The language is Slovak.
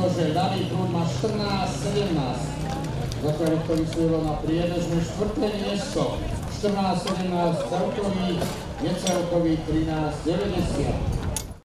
pretože daný Brun má 14-17, zatiaľ ktorý na priebežné štvrté miesto, 14-17 celkový, necelkový 13-90.